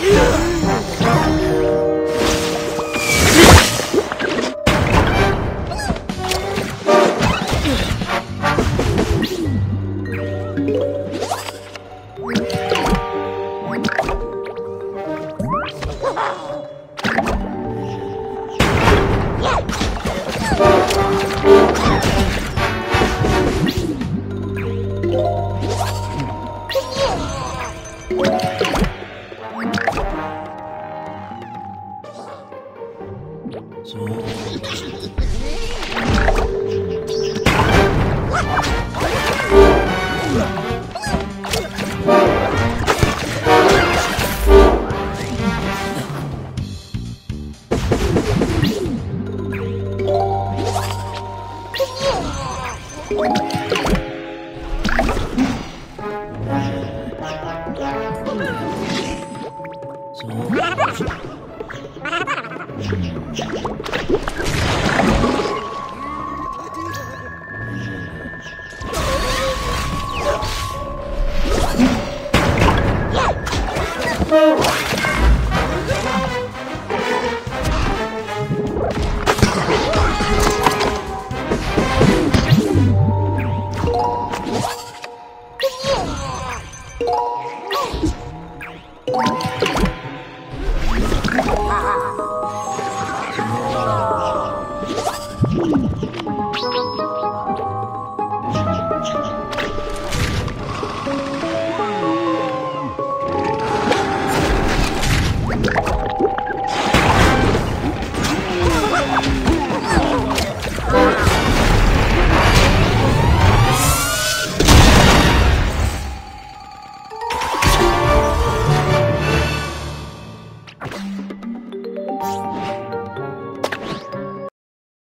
you. So... you.